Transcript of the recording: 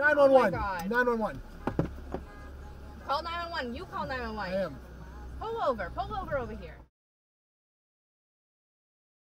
Nine one one. Oh nine one one. Call 911. You call nine one one. I am. Pull over. Pull over over here.